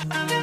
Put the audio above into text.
I'm